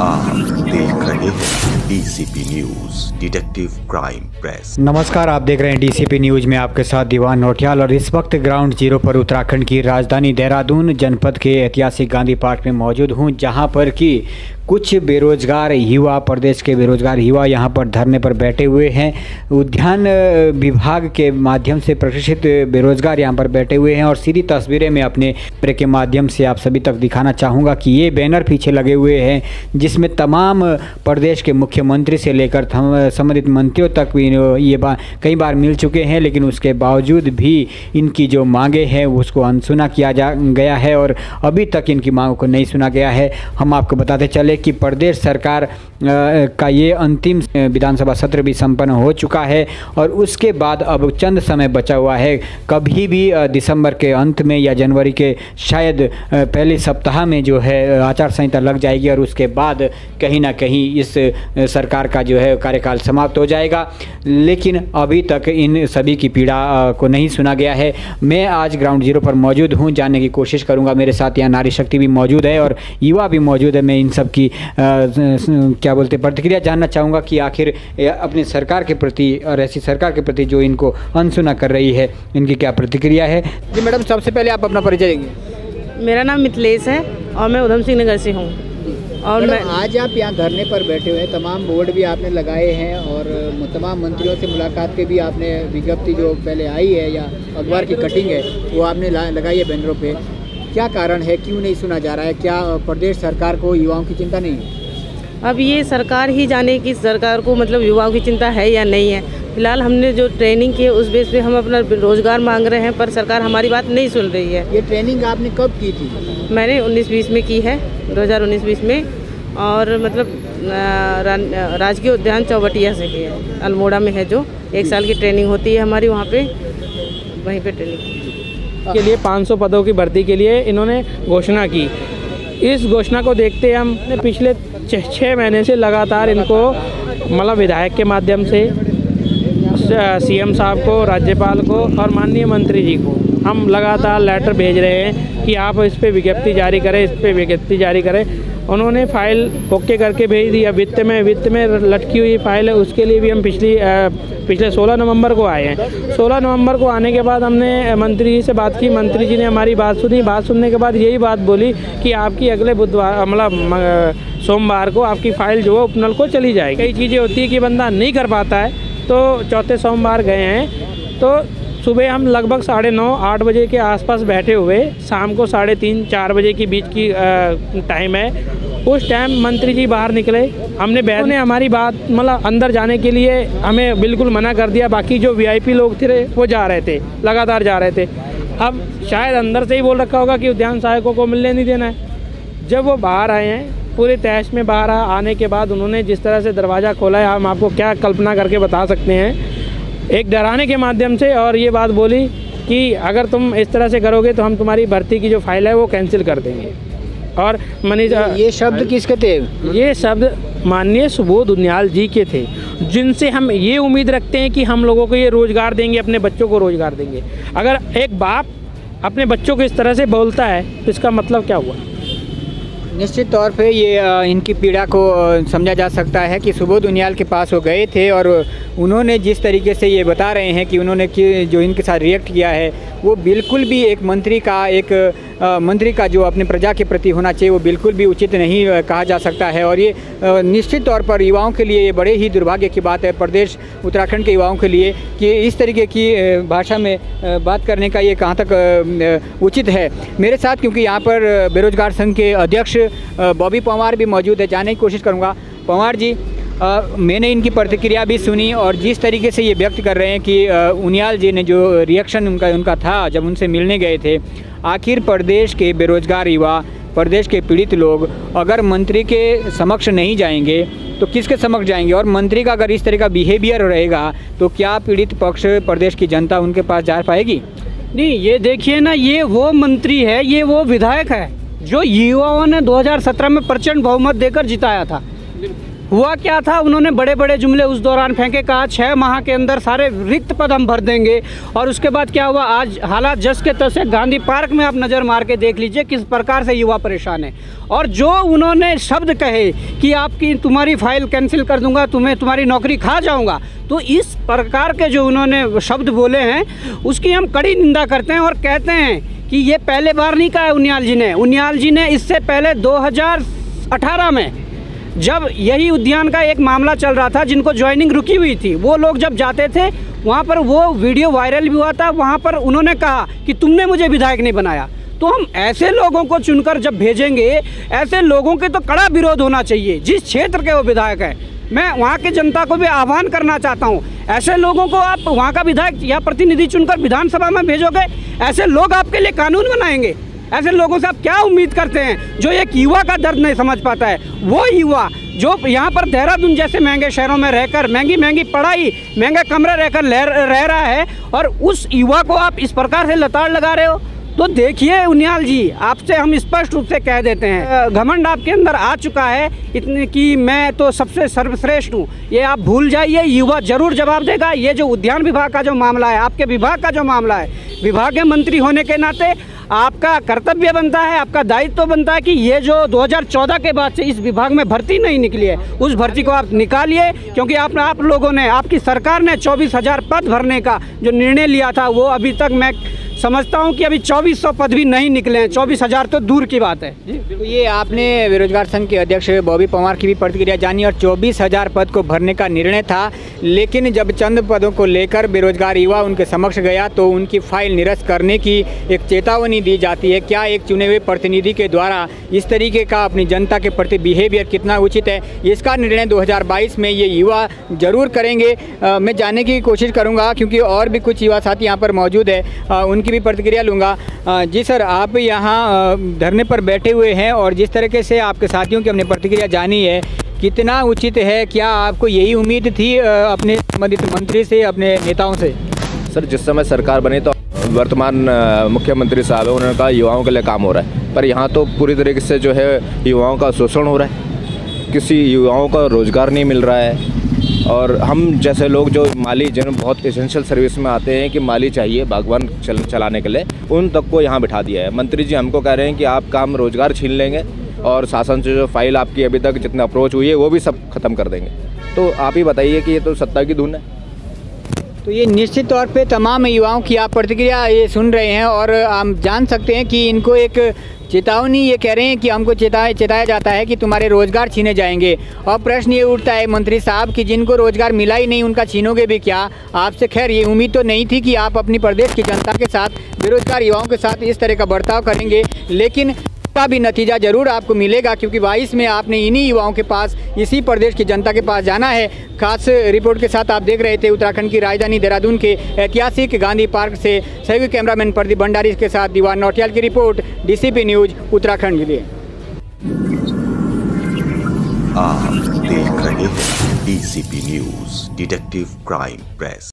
आप देख रहे हैं DCP news detective crime press नमस्कार, आप देख रहे हैं डीसीपी न्यूज़ में आपके साथ दीवान नोटियाल और इस वक्त ग्राउंड ज़ीरो पर उत्तराखंड की राजधानी देहरादून जनपद के ऐतिहासिक गांधी पार्क में मौजूद हूँ, जहाँ पर कि कुछ बेरोजगार युवा, प्रदेश के बेरोजगार युवा यहाँ पर धरने पर बैठे हुए हैं। उद्यान विभाग के माध्यम से प्रशिक्षित बेरोजगार यहाँ पर बैठे हुए हैं और सीधी तस्वीरें मैं अपने के माध्यम से आप सभी तक दिखाना चाहूँगा कि ये बैनर पीछे लगे हुए हैं, जिसमें तमाम प्रदेश के मुख्यमंत्री से लेकर संबंधित मंत्रियों तक भी ये बा, कई बार मिल चुके हैं, लेकिन उसके बावजूद भी इनकी जो मांगे हैं, उसको अनसुना किया जा, गया है और अभी तक इनकी मांगों को नहीं सुना गया है। हम आपको बताते चले कि प्रदेश सरकार का ये अंतिम विधानसभा सत्र भी संपन्न हो चुका है और उसके बाद अब चंद समय बचा हुआ है। कभी भी दिसंबर के अंत में या जनवरी के शायद पहले सप्ताह में जो है आचार संहिता लग जाएगी और उसके बाद कहीं ना कहीं इस सरकार का जो है कार्यकाल समाप्त हो जाएगा। लेकिन अभी तक इन सभी की पीड़ा को नहीं सुना गया है। मैं आज ग्राउंड ज़ीरो पर मौजूद हूँ, जानने की कोशिश करूँगा। मेरे साथ यहाँ नारी शक्ति भी मौजूद है और युवा भी मौजूद है। मैं इन सब की स- स- क्या बोलते हैं प्रतिक्रिया जानना चाहूँगा कि आखिर अपनी सरकार के प्रति और ऐसी सरकार के प्रति जो इनको अनसुना कर रही है इनकी क्या प्रतिक्रिया है? जी मैडम सबसे पहले आप अपना परिचय देंगे। मेरा नाम मिथिलेश है और मैं उधम सिंह नगर से हूँ। और मैं आज आप यहाँ धरने पर बैठे हुए हैं तमाम बोर्ड भी आपने लगाए हैं और तमाम मंत्रियों से मुलाकात के भी आपने विज्ञप्ति जो पहले आई है या अखबार की कटिंग है वो आपने लगाई है बैनरों पे। क्या कारण है? क्यों नहीं सुना जा रहा है? क्या प्रदेश सरकार को युवाओं की चिंता नहीं है? अब ये सरकार ही जाने कि सरकार को मतलब युवाओं की चिंता है या नहीं है। फ़िलहाल हमने जो ट्रेनिंग की है उस बेस पे हम अपना रोज़गार मांग रहे हैं पर सरकार हमारी बात नहीं सुन रही है। ये ट्रेनिंग आपने कब की थी? मैंने 19-20 में की है 2019-20 में और मतलब राजकीय उद्यान चौबटिया से की है। अल्मोड़ा में है जो एक साल की ट्रेनिंग होती है हमारी वहाँ पे वहीं पर ट्रेनिंग। की लिए 500 पदों की भर्ती के लिए इन्होंने घोषणा की। इस घोषणा को देखते हम पिछले छः महीने से लगातार इनको मतलब विधायक के माध्यम से सीएम साहब को, राज्यपाल को और माननीय मंत्री जी को हम लगातार लेटर भेज रहे हैं कि आप इस पर विज्ञप्ति जारी करें, इस पर विज्ञप्ति जारी करें। उन्होंने फ़ाइल ओके करके भेज दिया वित्त में वित्त में लटकी हुई फ़ाइल है, उसके लिए भी हम पिछली पिछले 16 नवंबर को आए हैं। 16 नवंबर को आने के बाद हमने मंत्री जी से बात की। मंत्री जी ने हमारी बात सुनी। बात सुनने के बाद यही बात बोली कि आपकी अगले बुधवार मतलब सोमवार को आपकी फ़ाइल जो है, उपनल को चली जाएगी। कई चीज़ें होती है कि बंदा नहीं कर पाता है तो चौथे सोमवार गए हैं। तो सुबह हम लगभग साढ़े नौ, आठ बजे के आसपास बैठे हुए, शाम को साढ़े तीन, चार बजे के बीच की टाइम है। उस टाइम मंत्री जी बाहर निकले, हमने बैठ ने हमारी बात मतलब अंदर जाने के लिए हमें बिल्कुल मना कर दिया। बाकी जो वीआईपी लोग थे, वो जा रहे थे, लगातार जा रहे थे। अब शायद अंदर से ही बोल रखा होगा कि उद्यान सहायकों को मिलने नहीं देना है। जब वो बाहर आए हैं, पूरे तैश में बाहर आने के बाद उन्होंने जिस तरह से दरवाज़ा खोला है, हम आपको क्या कल्पना करके बता सकते हैं। एक डराने के माध्यम से और ये बात बोली कि अगर तुम इस तरह से करोगे तो हम तुम्हारी भर्ती की जो फ़ाइल है वो कैंसिल कर देंगे। और मनीष ये शब्द किसके थे? ये शब्द माननीय सुबोध उनियाल जी के थे जिनसे हम ये उम्मीद रखते हैं कि हम लोगों को ये रोज़गार देंगे अपने बच्चों को रोज़गार देंगे। अगर एक बाप अपने बच्चों को इस तरह से बोलता है तो इसका मतलब क्या हुआ? निश्चित तौर पे ये इनकी पीड़ा को समझा जा सकता है कि सुबोध उनियाल के पास वो गए थे और उन्होंने जिस तरीके से ये बता रहे हैं कि उन्होंने कि, जो इनके साथ रिएक्ट किया है वो बिल्कुल भी एक मंत्री का, एक मंत्री का जो अपने प्रजा के प्रति होना चाहिए, वो बिल्कुल भी उचित नहीं कहा जा सकता है। और ये निश्चित तौर पर युवाओं के लिए ये बड़े ही दुर्भाग्य की बात है, प्रदेश, उत्तराखंड के युवाओं के लिए, कि इस तरीके की भाषा में बात करने का ये कहाँ तक उचित है। मेरे साथ, क्योंकि यहाँ पर बेरोजगार संघ के अध्यक्ष बॉबी पंवार भी मौजूद है, जाने की कोशिश करूँगा। पंवार जी अ, मैंने इनकी प्रतिक्रिया भी सुनी और जिस तरीके से ये व्यक्त कर रहे हैं कि उनियाल जी ने जो रिएक्शन उनका उनका था जब उनसे मिलने गए थे आखिर प्रदेश के बेरोजगार युवा प्रदेश के पीड़ित लोग अगर मंत्री के समक्ष नहीं जाएँगे तो किसके समक्ष जाएँगे? और मंत्री का अगर इस तरह का बिहेवियर रहेगा तो क्या पीड़ित पक्ष प्रदेश की जनता उनके पास जा पाएगी? नहीं ये देखिए ना ये वो मंत्री है ये वो विधायक है जो युवाओं ने 2017 में प्रचंड बहुमत देकर जिताया था। हुआ क्या था? उन्होंने बड़े बड़े जुमले उस दौरान फेंके, कहा छः माह के अंदर सारे रिक्त पद हम भर देंगे। और उसके बाद क्या हुआ? आज हालात जस के तस है। गांधी पार्क में आप नज़र मार के देख लीजिए किस प्रकार से युवा परेशान है। और जो उन्होंने शब्द कहे कि आपकी तुम्हारी फ़ाइल कैंसिल कर दूँगा, तुम्हें तुम्हारी नौकरी खा जाऊँगा तो इस प्रकार के जो उन्होंने शब्द बोले हैं, उसकी हम कड़ी निंदा करते हैं और कहते हैं कि ये पहले बार नहीं कहा है उनियाल जी ने। उनियाल जी ने इससे पहले 2018 में जब यही उद्यान का एक मामला चल रहा था, जिनको ज्वाइनिंग रुकी हुई थी, वो लोग जब जाते थे, वहाँ पर वो वीडियो वायरल भी हुआ था, वहाँ पर उन्होंने कहा कि तुमने मुझे विधायक नहीं बनाया। तो हम ऐसे लोगों को चुनकर जब भेजेंगे, ऐसे लोगों के तो कड़ा विरोध होना चाहिए। जिस क्षेत्र के वो विधायक हैं, मैं वहाँ की जनता को भी आह्वान करना चाहता हूँ, ऐसे लोगों को आप वहाँ का विधायक या प्रतिनिधि चुनकर विधानसभा में भेजोगे, ऐसे लोग आपके लिए कानून बनाएँगे। ऐसे लोगों से आप क्या उम्मीद करते हैं? जो एक युवा का दर्द नहीं समझ पाता है, वो युवा जो यहाँ पर देहरादून जैसे महँगे शहरों में रहकर, महँगी महँगी पढ़ाई, महँगे कमरे रहकर रह रहा है और उस युवा को आप इस प्रकार से लताड़ लगा रहे हो? तो देखिए उनियाल जी, आपसे हम स्पष्ट रूप से कह देते हैं। घमंड आपके अंदर आ चुका है, इतने कि मैं तो सबसे सर्वश्रेष्ठ हूँ। ये आप भूल जाइए, युवा ज़रूर जवाब देगा। ये जो उद्यान विभाग का जो मामला है, आपके विभाग का जो मामला है विभाग के मंत्री होने के नाते आपका कर्तव्य बनता है, आपका दायित्व तो बनता है कि ये जो 2014 के बाद से इस विभाग में भर्ती नहीं निकली है, उस भर्ती को आप निकालिए, क्योंकि आप आप लोगों ने, आपकी सरकार ने चौबीस पद भरने का जो निर्णय लिया था, वो अभी तक मैं समझता हूँ कि अभी चौबीस सौ पद भी नहीं निकले हैं। चौबीस हज़ार तो दूर की बात है। तो ये आपने बेरोजगार संघ के अध्यक्ष बॉबी पवार की भी प्रतिक्रिया जानी और चौबीस हज़ार पद को भरने का निर्णय था, लेकिन जब चंद पदों को लेकर बेरोजगार युवा उनके समक्ष गया तो उनकी फ़ाइल निरस्त करने की एक चेतावनी दी जाती है। क्या एक चुने हुए प्रतिनिधि के द्वारा इस तरीके का अपनी जनता के प्रति बिहेवियर कितना उचित है, इसका निर्णय 2022 में ये युवा ज़रूर करेंगे। मैं जानने की कोशिश करूँगा, क्योंकि और भी कुछ युवा साथी यहाँ पर मौजूद है। उनकी की भी प्रतिक्रिया लूँगा। जी सर, आप यहाँ धरने पर बैठे हुए हैं और जिस तरीके से आपके साथियों की हमने प्रतिक्रिया जानी है, कितना उचित है? क्या आपको यही उम्मीद थी अपने संबंधित मंत्री से, अपने नेताओं से? सर, जिस समय सरकार बनी तो वर्तमान मुख्यमंत्री साहब है उन्होंने कहा युवाओं के लिए काम हो रहा है। पर यहाँ तो पूरी तरीके से जो है युवाओं का शोषण हो रहा है। किसी युवाओं का रोज़गार नहीं मिल रहा है। और हम जैसे लोग जो माली जिन बहुत इसेंशियल सर्विस में आते हैं कि माली चाहिए बागवान चल, चलाने के लिए उन तक को यहाँ बिठा दिया है। मंत्री जी हमको कह रहे हैं कि आप काम रोज़गार छीन लेंगे और शासन से जो फ़ाइल आपकी अभी तक जितना अप्रोच हुई है वो भी सब खत्म कर देंगे। तो आप ही बताइए कि ये तो सत्ता की धुन है। तो ये निश्चित तौर पे तमाम युवाओं की आप प्रतिक्रिया ये सुन रहे हैं और हम जान सकते हैं कि इनको एक चेतावनी ये कह रहे हैं कि हमको चेताया चेताया जाता है कि तुम्हारे रोज़गार छीने जाएँगे। और प्रश्न ये उठता है मंत्री साहब कि जिनको रोज़गार मिला ही नहीं, उनका छीनोगे भी क्या? आपसे खैर, ये उम्मीद तो नहीं थी कि आप अपनी प्रदेश की जनता के साथ, बेरोजगार युवाओं के साथ इस तरह का बर्ताव करेंगे, लेकिन का भी नतीजा ज़रूर आपको मिलेगा, क्योंकि बाईस में आपने इन्हीं युवाओं के पास, इसी प्रदेश की जनता के पास जाना है। खास रिपोर्ट के साथ आप देख रहे थे उत्तराखंड की राजधानी देहरादून के ऐतिहासिक गांधी पार्क से सहयोगी कैमरामैन प्रदीप भंडारी के साथ दीवान नौटियाल की रिपोर्ट। डीसीपी न्यूज़ उत्तराखंड के लिए। आप देख रहे हैं DCP news detective crime press.